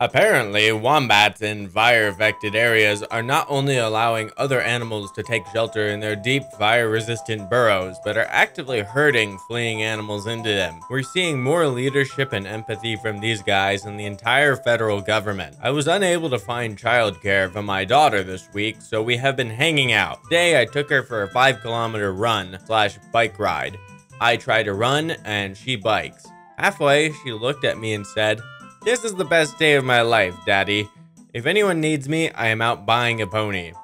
Apparently, wombats in fire-affected areas are not only allowing other animals to take shelter in their deep fire-resistant burrows, but are actively herding fleeing animals into them. We're seeing more leadership and empathy from these guys and the entire federal government. I was unable to find childcare for my daughter this week, so we have been hanging out. Today, I took her for a 5 kilometer run slash bike ride. I try to run, and she bikes. Halfway, she looked at me and said, this is the best day of my life, Daddy. If anyone needs me, I am out buying a pony.